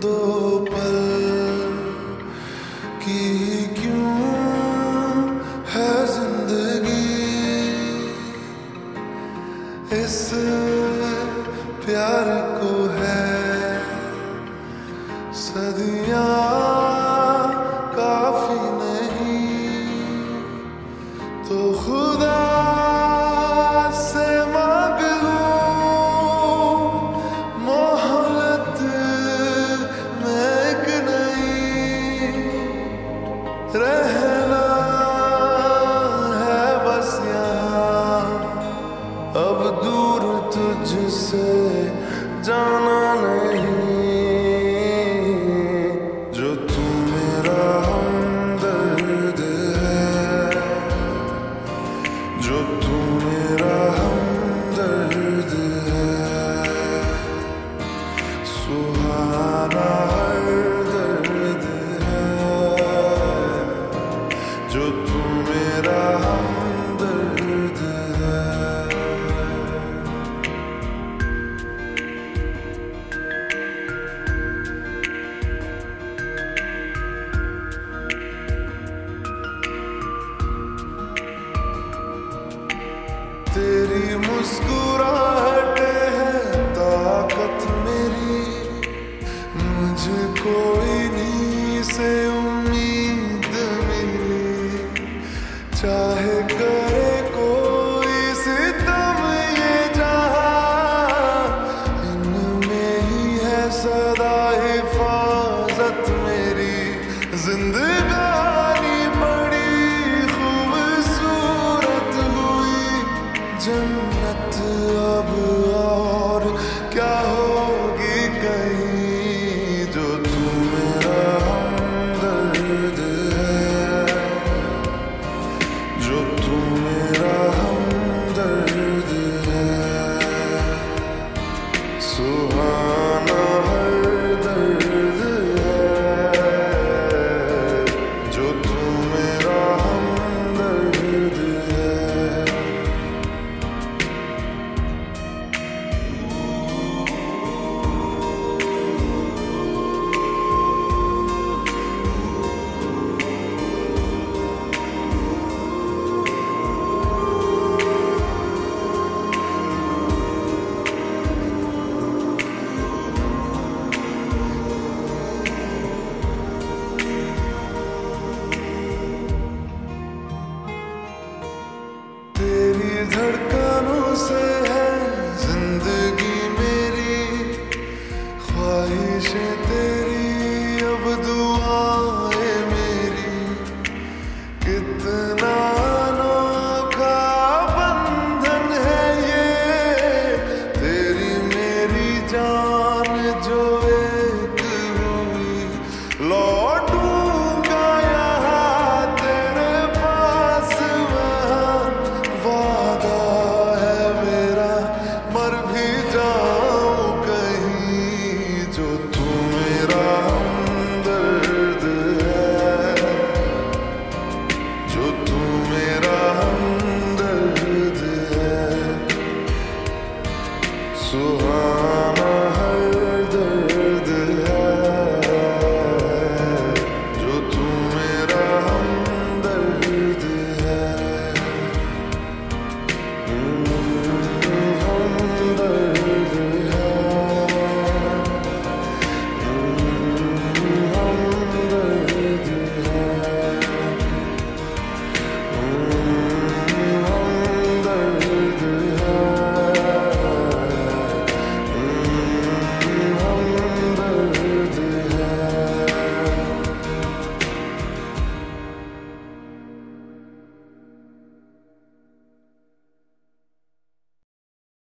दो पल की क्यों है ज़िंदगी? इस प्यार को है काफ़ी नहीं तो खुद don't तेरी मुस्कुराहट है ताकत मेरी मुझे कोई नहीं से look sussurrando.